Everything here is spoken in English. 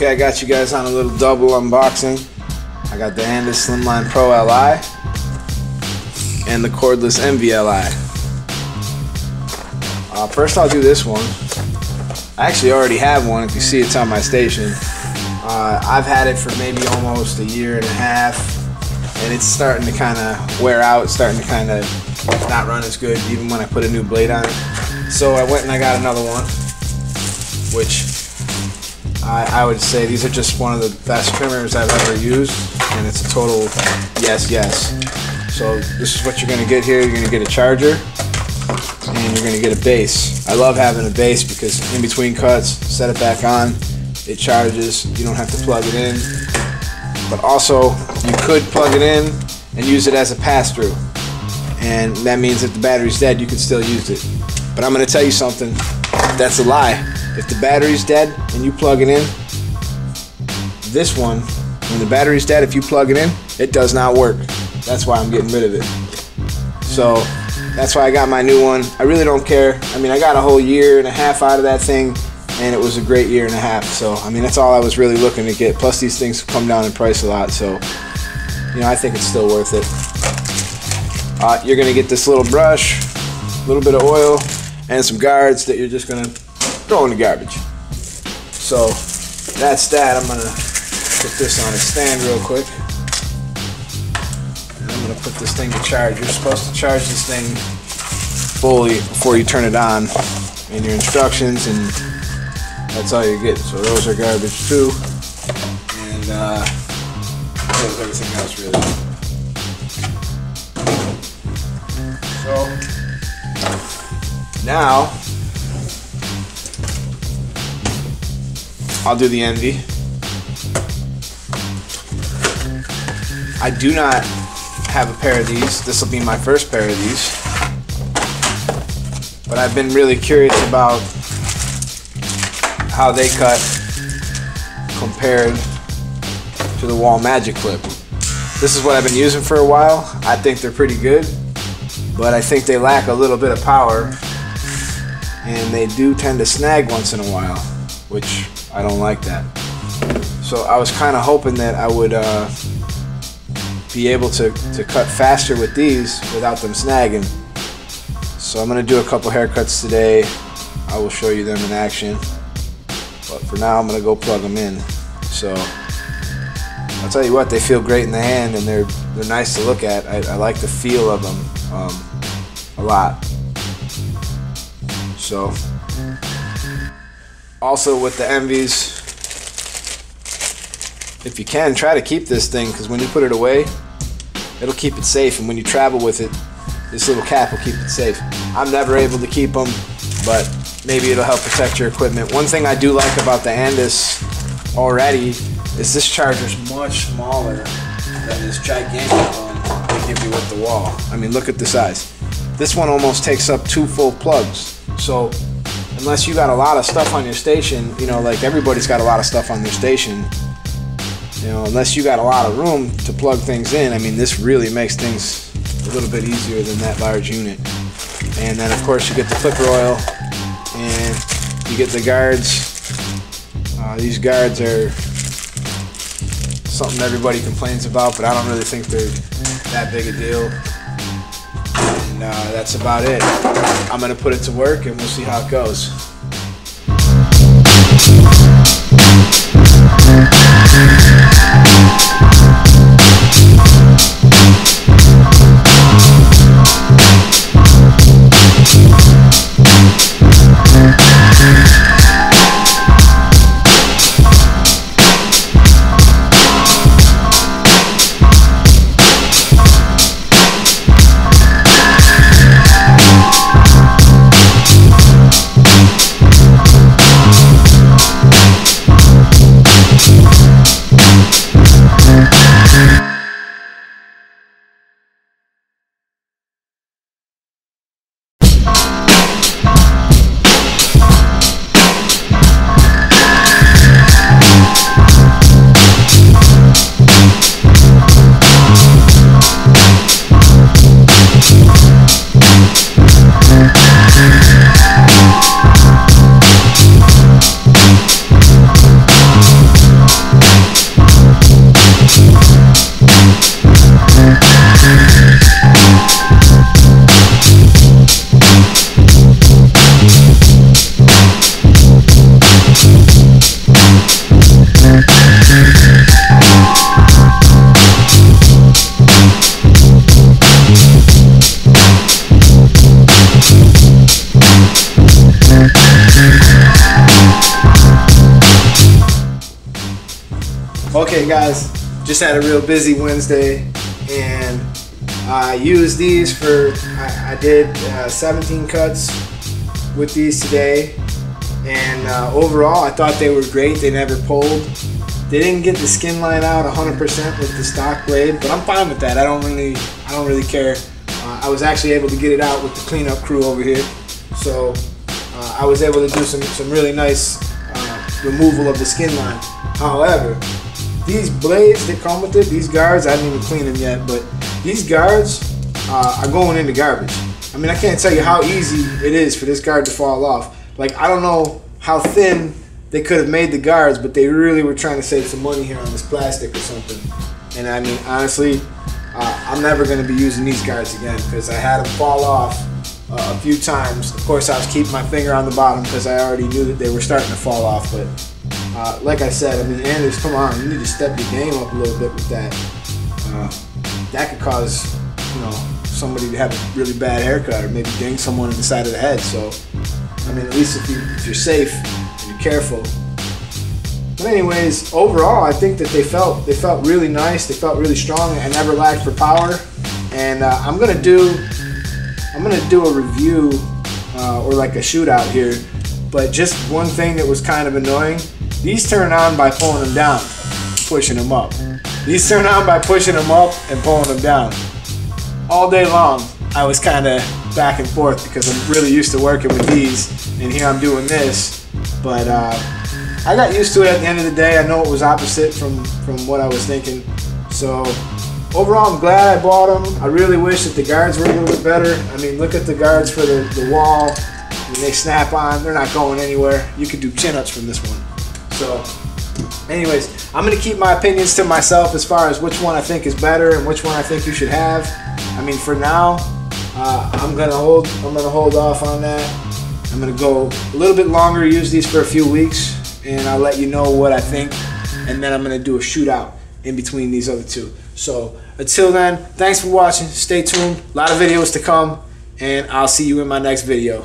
Okay, I got you guys on a little double unboxing. I got the Andis Slimline Pro Li and the cordless Envy Li. Uh, first I'll do this one. I actually already have one if you see it's on my station. Uh, I've had it for maybe almost a year and a half and it's starting to kind of wear out, starting to kind of not run as good even when I put a new blade on it. So I went and I got another one which I, I, would say these are just one of the best trimmers I've ever used, and it's a total yes, yes. So this is what you're to get here. You're to get a charger, and you're to get a base. I love having a base because in between cuts, set it back on, it charges. You don't have to plug it in. But also, you could plug it in and use it as a pass-through. And that means if the battery's dead, you can still use it. But I'm to tell you something. That's a lie if the battery's dead and you plug it in, this one, when the battery's dead, if you plug it in, it does not work. That's why I'm getting rid of it. So that's why I got my new one. I really don't care. I mean, I got a whole year and a half out of that thing, and it was a great year and a half. So, I mean, that's all I was really looking to get. Plus, these things come down in price a lot. So, you know, I think it's still worth it. Uh, you're going to get this little brush, a little bit of oil, and some guards that you're just going to throw in the garbage. So that's that. I'm gonna put this on a stand real quick. And I'm gonna put this thing to charge. You're supposed to charge this thing fully before you turn it on in your instructions and that's all you get. So those are garbage too. And uh, everything else really. So now I'll do the Envy. I do not have a pair of these. This will be my first pair of these. But I've been really curious about how they cut compared to the Wahl Magic Clip. This is what I've been using for a while. I think they're pretty good, but I think they lack a little bit of power and they do tend to snag once in a while, which I don't like that. So I was kind of hoping that I would uh, be able to, to cut faster with these without them snagging. So I'm going to do a couple haircuts today. I will show you them in action. But for now, I'm going to go plug them in. So I'll tell you what, they feel great in the hand and they're, they're nice to look at. I, I like the feel of them um, a lot. So also with the envies if you can try to keep this thing because when you put it away it'll keep it safe and when you travel with it this little cap will keep it safe. I'm never able to keep them but maybe it'll help protect your equipment. One thing i do like about the andis already is this charger is much smaller than this gigantic one they give you with the Wahl i mean look at the size. This one almost takes up two full plugs. So unless you got a lot of stuff on your station, you know, like everybody's got a lot of stuff on their station. You know, unless you got a lot of room to plug things in, I mean, this really makes things a little bit easier than that large unit. And then, of course, you get the clipper oil and you get the guards. Uh, these guards are something everybody complains about, but I don't really think they're that big a deal uh, that's about it. I'm going to put it to work and we'll see how it goes. Guys, just had a real busy Wednesday, and I used these for. I, I did uh, 17 cuts with these today, and uh, overall, I thought they were great. They never pulled. They didn't get the skin line out 100% with the stock blade, but I'm fine with that. I don't really, I don't really care. Uh, I was actually able to get it out with the cleanup crew over here, so uh, I was able to do some some really nice uh, removal of the skin line. However, these blades that come with it, these guards, I didn't even clean them yet, but these guards uh, are going into garbage. I mean, I can't tell you how easy it is for this guard to fall off. Like, I don't know how thin they could have made the guards, but they really were trying to save some money here on this plastic or something. And I mean, honestly, uh, I'm never going to be using these guards again because I had them fall off uh, a few times. Of course, I was keeping my finger on the bottom because I already knew that they were starting to fall off. But uh, like I said, I mean, Andis, come on, you need to step your game up a little bit with that. Uh, that could cause, you know, somebody to have a really bad haircut or maybe ding someone in the side of the head. So, I mean, at least if, you, if you're safe and you're careful. But anyways, overall, I think that they felt they felt really nice. They felt really strong. I never lacked for power. And uh, I'm gonna do I'm gonna do a review uh, or like a shootout here. But just one thing that was kind of annoying these turn on by pulling them down, pushing them up. These turn on by pushing them up and pulling them down. All day long, I was kind of back and forth because I'm really used to working with these, and here I'm doing this. But uh, I got used to it at the end of the day. I know it was opposite from, from what I was thinking. So overall, I'm glad I bought them. I really wish that the guards were a little bit better. I mean, look at the guards for the, the Wahl. They snap on, they're not going anywhere. You could do chin-ups from this one. So, anyways, I'm gonna keep my opinions to myself as far as which one I think is better and which one I think you should have. I mean, for now, uh, I'm gonna hold. I'm gonna hold off on that. I'm gonna go a little bit longer, use these for a few weeks, and I'll let you know what I think. And then I'm gonna do a shootout in between these other two. So until then, thanks for watching. Stay tuned. A lot of videos to come, and I'll see you in my next video.